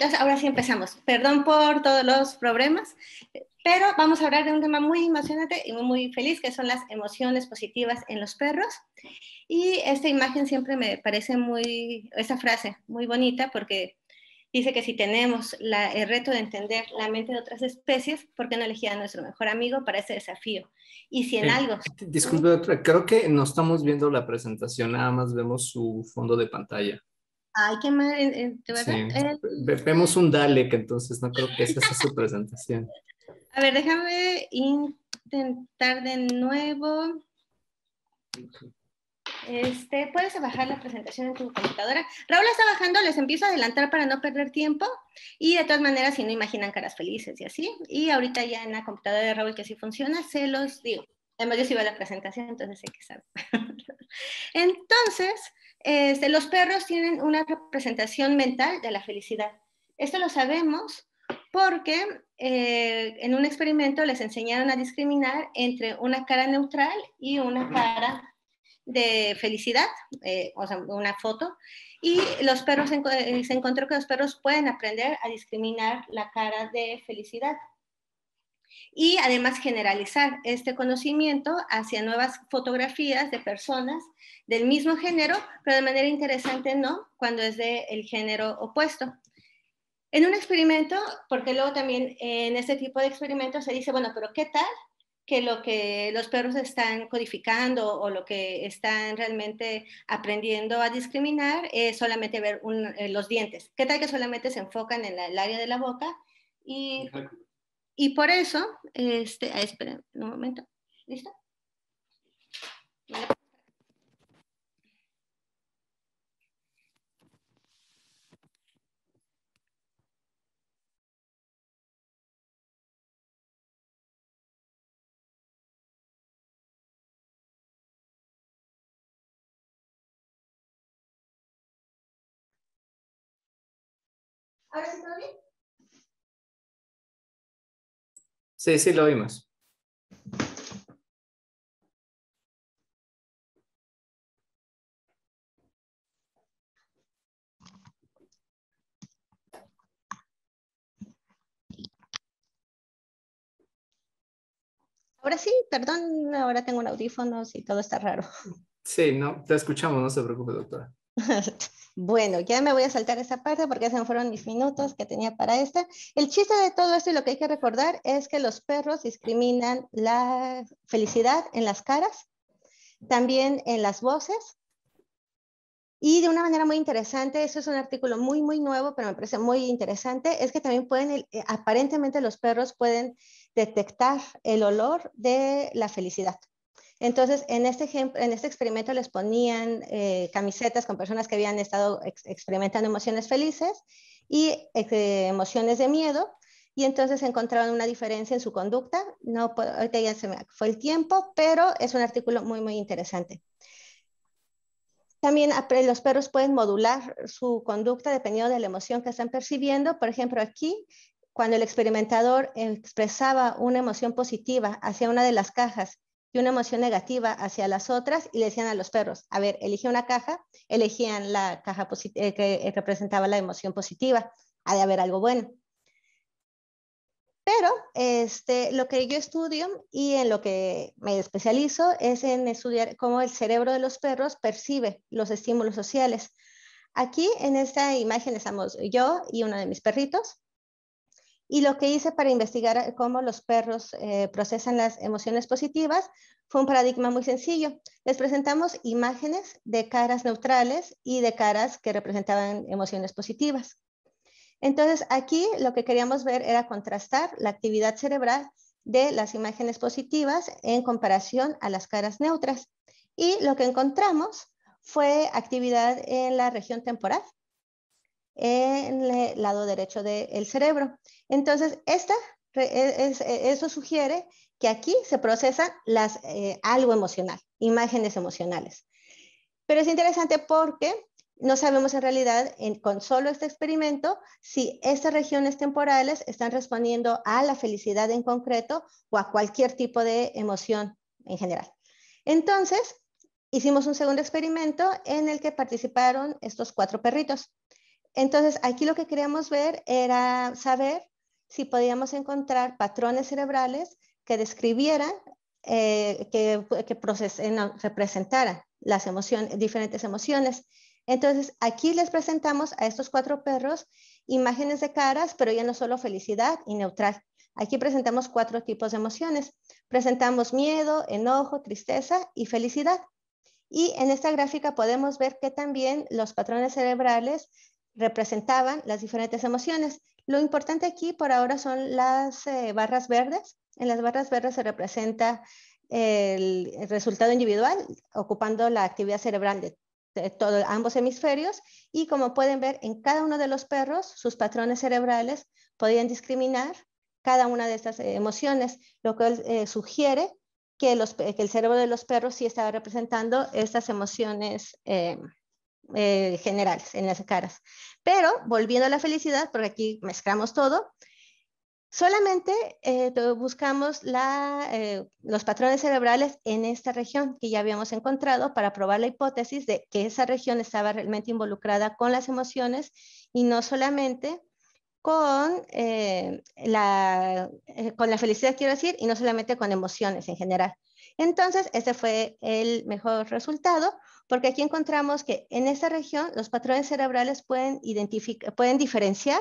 entonces ahora sí empezamos. Perdón por todos los problemas, pero vamos a hablar de un tema muy emocionante y muy, muy feliz, que son las emociones positivas en los perros. Y esta imagen siempre me parece muy, esa frase, muy bonita, porque dice que si tenemos la, el reto de entender la mente de otras especies, ¿por qué no elegir a nuestro mejor amigo para ese desafío? Y si en Eh, algo... Disculpe, doctora, creo que no estamos viendo la presentación, nada más vemos su fondo de pantalla. Ay, qué mal, de verdad. Sí. Eh, Ve- Vemos un Dalek, entonces no creo que esa sea su presentación. a ver, déjame intentar de nuevo. Este, puedes bajar la presentación en tu computadora. Raúl está bajando, les empiezo a adelantar para no perder tiempo. Y de todas maneras, si no imaginan caras felices y así. Y ahorita ya en la computadora de Raúl que sí funciona, se los digo. Además, yo sí veo la presentación, entonces sé que sabe. entonces, este, los perros tienen una representación mental de la felicidad. Esto lo sabemos porque eh, en un experimento les enseñaron a discriminar entre una cara neutral y una cara de felicidad, eh, o sea, una foto, y los perros eh, se encontró que los perros pueden aprender a discriminar la cara de felicidad y además generalizar este conocimiento hacia nuevas fotografías de personas del mismo género, pero de manera interesante no, cuando es del el género opuesto. En un experimento, porque luego también en este tipo de experimentos se dice, bueno, pero ¿qué tal que lo que los perros están codificando o lo que están realmente aprendiendo a discriminar es solamente ver eh, los dientes? ¿Qué tal que solamente se enfocan en el área de la boca? Y por eso, este, ah, esperen un momento, ¿listo? ¿Ahora sí todo bien? Sí, sí, lo oímos. Ahora sí, perdón, ahora tengo un audífono y todo está raro. Sí, no, te escuchamos, no se preocupe, doctora. Bueno, ya me voy a saltar esa parte porque esos fueron mis minutos que tenía para esta. El chiste de todo esto y lo que hay que recordar es que los perros discriminan la felicidad en las caras, también en las voces. Y de una manera muy interesante, eso es un artículo muy, muy nuevo, pero me parece muy interesante, es que también pueden, eh, aparentemente los perros pueden detectar el olor de la felicidad. Entonces, en este, ejemplo, en este experimento les ponían eh, camisetas con personas que habían estado ex experimentando emociones felices y eh, emociones de miedo, y entonces encontraron una diferencia en su conducta. No, ahorita ya se me fue el tiempo, pero es un artículo muy, muy interesante. También los perros pueden modular su conducta dependiendo de la emoción que están percibiendo. Por ejemplo, aquí, cuando el experimentador expresaba una emoción positiva hacia una de las cajas y una emoción negativa hacia las otras y le decían a los perros, a ver, elige una caja, elegían la caja eh, que representaba la emoción positiva, ha de haber algo bueno. Pero este, lo que yo estudio y en lo que me especializo es en estudiar cómo el cerebro de los perros percibe los estímulos sociales. Aquí en esta imagen estamos yo y uno de mis perritos. Y lo que hice para investigar cómo los perros eh, procesan las emociones positivas fue un paradigma muy sencillo. Les presentamos imágenes de caras neutrales y de caras que representaban emociones positivas. Entonces, aquí lo que queríamos ver era contrastar la actividad cerebral de las imágenes positivas en comparación a las caras neutras. Y lo que encontramos fue actividad en la región temporal, en el lado derecho del cerebro. Entonces, esta, es, eso sugiere que aquí se procesan las, eh, algo emocional, imágenes emocionales. Pero es interesante porque no sabemos en realidad con solo este experimento si estas regiones temporales están respondiendo a la felicidad en concreto o a cualquier tipo de emoción en general. Entonces, hicimos un segundo experimento en el que participaron estos cuatro perritos. Entonces, aquí lo que queríamos ver era saber si podíamos encontrar patrones cerebrales que describieran, eh, que, que representaran las diferentes emociones. Entonces, aquí les presentamos a estos cuatro perros imágenes de caras, pero ya no solo felicidad y neutral. Aquí presentamos cuatro tipos de emociones. Presentamos miedo, enojo, tristeza y felicidad. Y en esta gráfica podemos ver que también los patrones cerebrales representaban las diferentes emociones. Lo importante aquí por ahora son las eh, barras verdes. En las barras verdes se representa el, resultado individual ocupando la actividad cerebral de, todos ambos hemisferios y como pueden ver en cada uno de los perros sus patrones cerebrales podían discriminar cada una de estas eh, emociones, lo cual eh, sugiere que, que, el cerebro de los perros sí estaba representando estas emociones eh, generales en las caras. Pero volviendo a la felicidad, porque aquí mezclamos todo, solamente buscamos la, los patrones cerebrales en esta región que ya habíamos encontrado para probar la hipótesis de que esa región estaba realmente involucrada con las emociones y no solamente con, eh, la, eh, con la felicidad, quiero decir, y no solamente con emociones en general. Entonces, ese fue el mejor resultado, porque aquí encontramos que en esta región los patrones cerebrales pueden, pueden diferenciar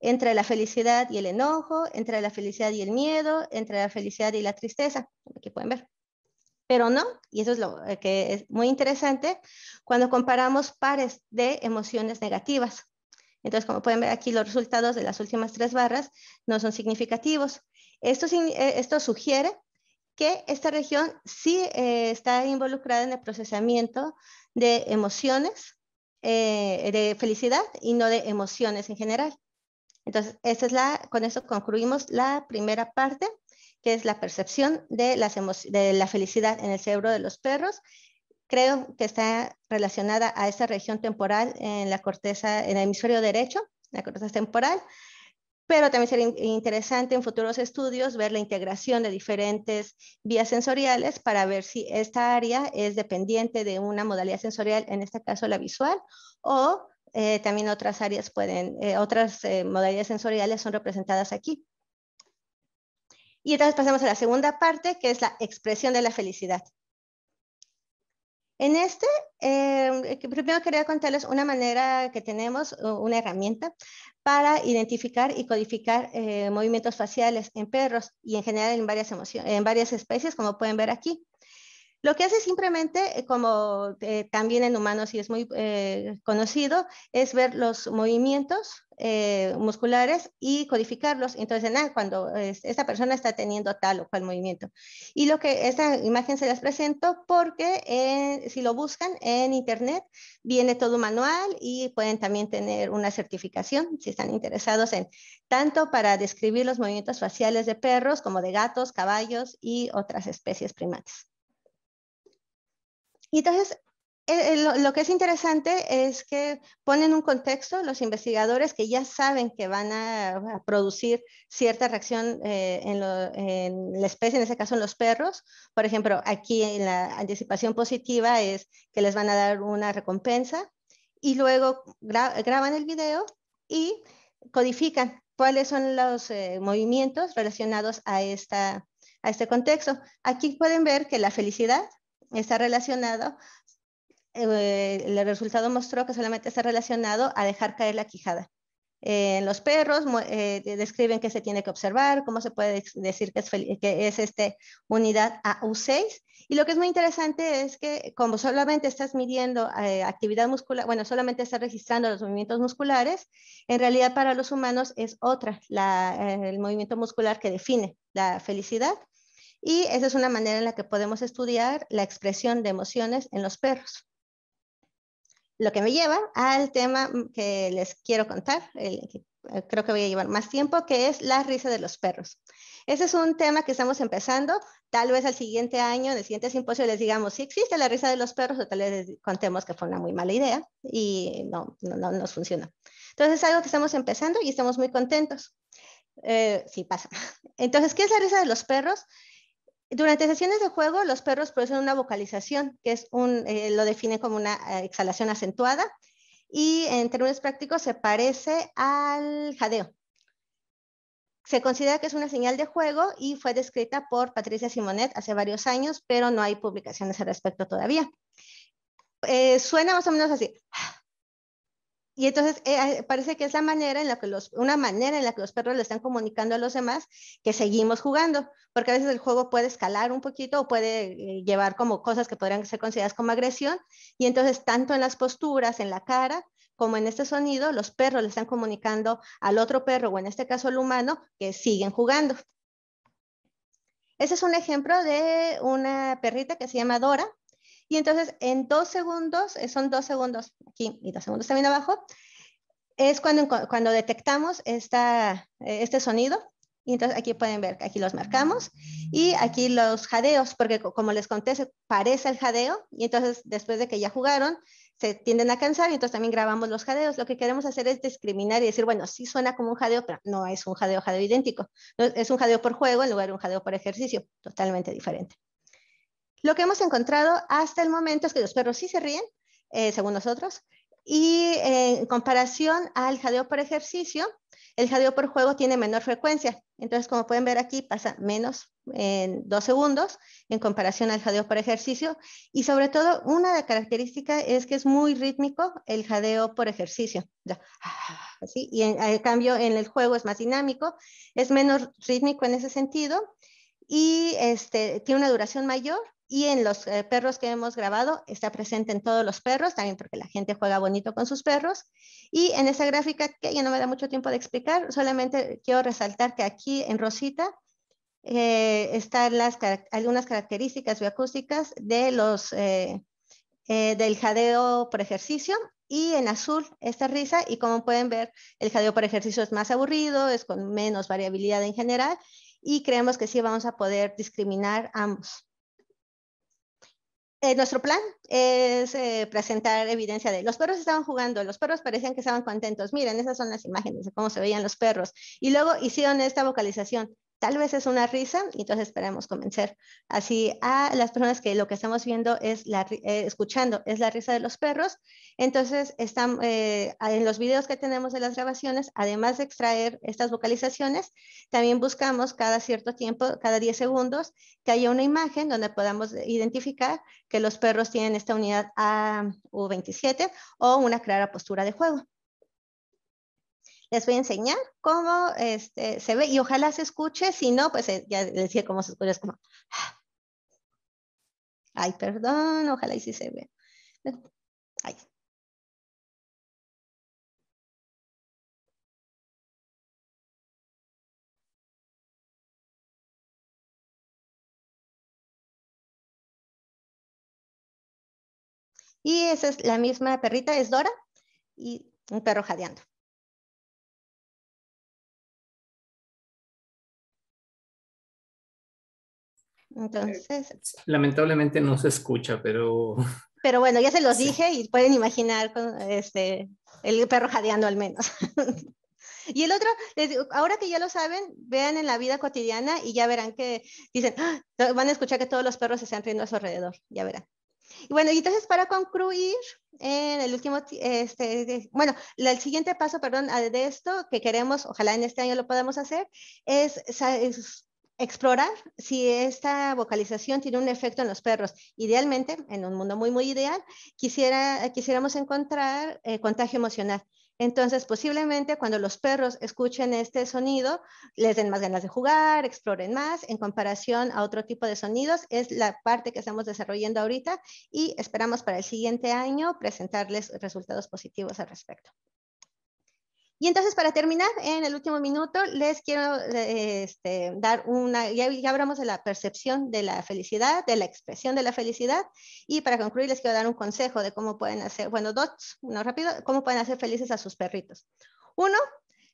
entre la felicidad y el enojo, entre la felicidad y el miedo, entre la felicidad y la tristeza. Aquí pueden ver. Pero no, y eso es lo eh, que es muy interesante, cuando comparamos pares de emociones negativas. Entonces, como pueden ver aquí, los resultados de las últimas tres barras no son significativos. Esto, eh, sugiere que esta región sí eh, está involucrada en el procesamiento de emociones, eh, de felicidad y no de emociones en general. Entonces, es la, con eso concluimos la primera parte, que es la percepción de la felicidad en el cerebro de los perros creo que está relacionada a esta región temporal en la corteza, en el hemisferio derecho, la corteza temporal, pero también sería interesante en futuros estudios ver la integración de diferentes vías sensoriales para ver si esta área es dependiente de una modalidad sensorial, en este caso la visual, o eh, también otras áreas pueden, eh, otras eh, modalidades sensoriales son representadas aquí. Y entonces pasamos a la segunda parte, que es la expresión de la felicidad. En este, eh, primero quería contarles una manera que tenemos, una herramienta para identificar y codificar eh, movimientos faciales en perros y en general en varias, en varias especies, como pueden ver aquí. Lo que hace simplemente, eh, como eh, también en humanos y es muy eh, conocido, es ver los movimientos musculares y codificarlos. Entonces, nada, cuando esta persona está teniendo tal o cual movimiento. Y lo que esta imagen se las presento porque si lo buscan en internet, viene todo manual y pueden también tener una certificación si están interesados en tanto para describir los movimientos faciales de perros como de gatos, caballos y otras especies primates. Y entonces, eh, eh, lo, que es interesante es que ponen un contexto los investigadores que ya saben que van a, producir cierta reacción eh, en, la especie, en ese caso en los perros. Por ejemplo, aquí en la anticipación positiva es que les van a dar una recompensa y luego graban el video y codifican cuáles son los movimientos relacionados a, esta, a este contexto. Aquí pueden ver que la felicidad está relacionado, eh, el resultado mostró que solamente está relacionado a dejar caer la quijada. en los perros eh, describen que se tiene que observar, cómo se puede decir que es, que es este unidad AU6. Y lo que es muy interesante es que como solamente estás midiendo eh, actividad muscular, bueno, solamente estás registrando los movimientos musculares, en realidad para los humanos es otra, el movimiento muscular que define la felicidad y esa es una manera en la que podemos estudiar la expresión de emociones en los perros. Lo que me lleva al tema que les quiero contar, eh, creo que voy a llevar más tiempo, que es la risa de los perros. Ese es un tema que estamos empezando. Tal vez al siguiente año, en el siguiente simposio, les digamos si existe la risa de los perros o tal vez les contemos que fue una muy mala idea y no, no, nos funciona. Entonces es algo que estamos empezando y estamos muy contentos. Eh, sí, pasa. Entonces, ¿qué es la risa de los perros? Durante sesiones de juego, los perros producen una vocalización, que es un, eh, lo define como una eh, exhalación acentuada, y en términos prácticos se parece al jadeo. Se considera que es una señal de juego y fue descrita por Patricia Simonet hace varios años, pero no hay publicaciones al respecto todavía. Eh, suena más o menos así. Y entonces eh, parece que es la manera en la que los, una manera en la que los perros le están comunicando a los demás que seguimos jugando, porque a veces el juego puede escalar un poquito o puede eh, llevar como cosas que podrían ser consideradas como agresión, y entonces tanto en las posturas, en la cara, como en este sonido, los perros le están comunicando al otro perro, o en este caso al humano, que siguen jugando. Ese es un ejemplo de una perrita que se llama Dora, y entonces en dos segundos, eh, son dos segundos aquí y dos segundos también abajo, es cuando, cuando detectamos esta, eh, este sonido. Y entonces aquí pueden ver aquí los marcamos y aquí los jadeos, porque como les conté, se parece el jadeo y entonces después de que ya jugaron, se tienden a cansar y entonces también grabamos los jadeos. Lo que queremos hacer es discriminar y decir, bueno, sí suena como un jadeo, pero no es un jadeo, jadeo idéntico. es un jadeo por juego en lugar de un jadeo por ejercicio, totalmente diferente. Lo que hemos encontrado hasta el momento es que los perros sí se ríen, eh, según nosotros, y eh, en comparación al jadeo por ejercicio, el jadeo por juego tiene menor frecuencia. Entonces, como pueden ver aquí, pasa menos en dos segundos en comparación al jadeo por ejercicio. Y sobre todo, una de características es que es muy rítmico el jadeo por ejercicio. Así, y en, cambio, en el juego es más dinámico, es menos rítmico en ese sentido y este, tiene una duración mayor y en los eh, perros que hemos grabado está presente en todos los perros, también porque la gente juega bonito con sus perros. Y en esa gráfica, que ya no me da mucho tiempo de explicar, solamente quiero resaltar que aquí en rosita eh, están las, algunas características bioacústicas de los, eh, del jadeo por ejercicio y en azul esta risa y como pueden ver el jadeo por ejercicio es más aburrido, es con menos variabilidad en general y creemos que sí vamos a poder discriminar ambos. Eh, nuestro plan es eh, presentar evidencia de los perros estaban jugando, los perros parecían que estaban contentos. Miren, esas son las imágenes de cómo se veían los perros. Y luego hicieron esta vocalización tal vez es una risa, y entonces esperemos convencer así a las personas que lo que estamos viendo es eh, escuchando, es la risa de los perros. Entonces, están, eh, en los videos que tenemos de las grabaciones, además de extraer estas vocalizaciones, también buscamos cada cierto tiempo, cada 10 segundos, que haya una imagen donde podamos identificar que los perros tienen esta unidad AU27 o una clara postura de juego les voy a enseñar cómo este, se ve y ojalá se escuche, si no, pues eh, ya les decía cómo se escucha, es como, ay, perdón, ojalá y sí se ve. Ay. Y esa es la misma perrita, es Dora, y un perro jadeando. Entonces. Lamentablemente no se escucha, pero. Pero bueno, ya se los dije y pueden imaginar con este, el perro jadeando al menos. y el otro, ahora que ya lo saben, vean en la vida cotidiana y ya verán que dicen, ¡Ah! van a escuchar que todos los perros se están riendo a su alrededor, ya verán. Y bueno, y entonces para concluir, en el último, este, bueno, el siguiente paso, perdón, de esto que queremos, ojalá en este año lo podamos hacer, es, es explorar si esta vocalización tiene un efecto en los perros. Idealmente, en un mundo muy, muy ideal, quisiera, quisiéramos encontrar eh, contagio emocional. Entonces, posiblemente cuando los perros escuchen este sonido, les den más ganas de jugar, exploren más en comparación a otro tipo de sonidos. Es la parte que estamos desarrollando ahorita y esperamos para el siguiente año presentarles resultados positivos al respecto. Y entonces, para terminar, en el último minuto, les quiero eh, este, dar una, ya, hablamos de la percepción de la felicidad, de la expresión de la felicidad, y para concluir, les quiero dar un consejo de cómo pueden hacer, bueno, dos, uno rápido, cómo pueden hacer felices a sus perritos. Uno,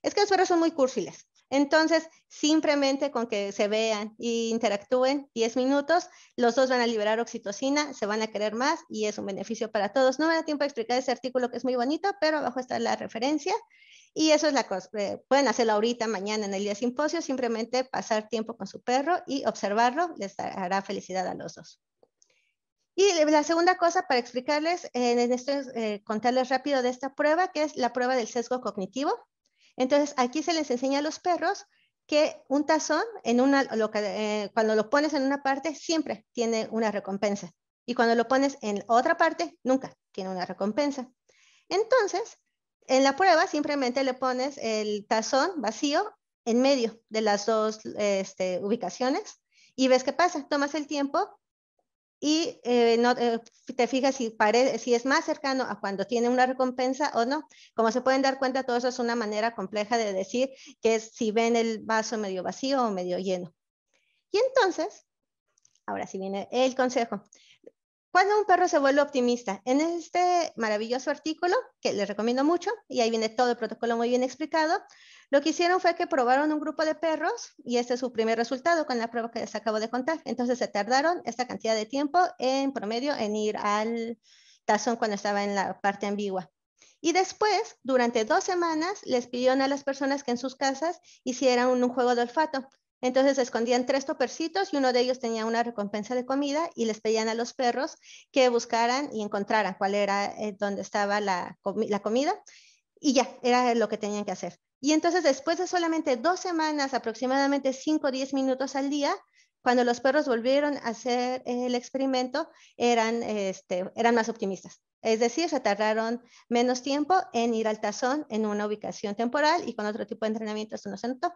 es que los perros son muy cursiles. Entonces, simplemente con que se vean e interactúen 10 minutos, los dos van a liberar oxitocina, se van a querer más y es un beneficio para todos. No me da tiempo de explicar ese artículo que es muy bonito, pero abajo está la referencia. Y eso es la cosa, eh, pueden hacerlo ahorita, mañana en el día simposio, simplemente pasar tiempo con su perro y observarlo, les dará felicidad a los dos. Y la segunda cosa para explicarles, en esto, eh, contarles rápido de esta prueba, que es la prueba del sesgo cognitivo. Entonces, aquí se les enseña a los perros que un tazón, en una, eh, cuando lo pones en una parte, siempre tiene una recompensa. Y cuando lo pones en otra parte, nunca tiene una recompensa. Entonces, en la prueba simplemente le pones el tazón vacío en medio de las dos este, ubicaciones y ves qué pasa. Tomas el tiempo y eh, no, eh, te fijas si, si es más cercano a cuando tiene una recompensa o no. Como se pueden dar cuenta, todo eso es una manera compleja de decir que es si ven el vaso medio vacío o medio lleno. Y entonces, ahora sí viene el consejo. Cuando un perro se vuelve optimista, en este maravilloso artículo, que les recomiendo mucho, y ahí viene todo el protocolo muy bien explicado, lo que hicieron fue que probaron un grupo de perros y este es su primer resultado con la prueba que les acabo de contar. Entonces se tardaron esta cantidad de tiempo en promedio en ir al tazón cuando estaba en la parte ambigua. Y después, durante dos semanas, les pidieron a las personas que en sus casas hicieran un, un juego de olfato. Entonces escondían tres topercitos y uno de ellos tenía una recompensa de comida y les pedían a los perros que buscaran y encontraran cuál era eh, donde estaba la, comida y ya, era lo que tenían que hacer. Y entonces después de solamente dos semanas, aproximadamente 5 o 10 minutos al día, cuando los perros volvieron a hacer el experimento, eran, este, eran más optimistas. Es decir, se tardaron menos tiempo en ir al tazón en una ubicación temporal y con otro tipo de entrenamiento esto no se notó.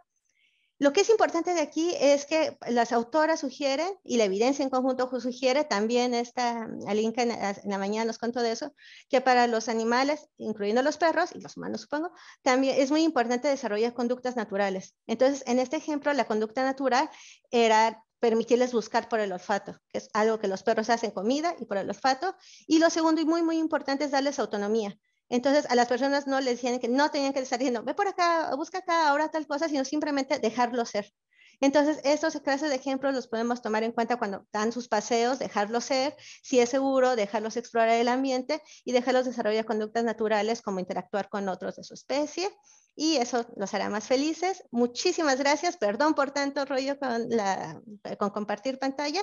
Lo que es importante de aquí es que las autoras sugieren, y la evidencia en conjunto sugiere, también esta Alinka en, en la mañana nos contó de eso, que para los animales, incluyendo los perros y los humanos supongo, también es muy importante desarrollar conductas naturales. Entonces, en este ejemplo, la conducta natural era permitirles buscar por el olfato, que es algo que los perros hacen comida y por el olfato. Y lo segundo y muy, muy importante es darles autonomía. Entonces a las personas no les decían que no tenían que estar diciendo, ve por acá, busca acá, ahora tal cosa, sino simplemente dejarlo ser. Entonces, estos clases de ejemplos los podemos tomar en cuenta cuando dan sus paseos, dejarlo ser, si es seguro, dejarlos explorar el ambiente y dejarlos desarrollar conductas naturales como interactuar con otros de su especie. Y eso los hará más felices. Muchísimas gracias. Perdón por tanto rollo con compartir pantalla.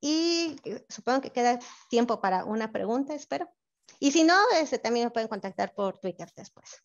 Y supongo que queda tiempo para una pregunta, espero. Y si no, este, también me pueden contactar por Twitter después.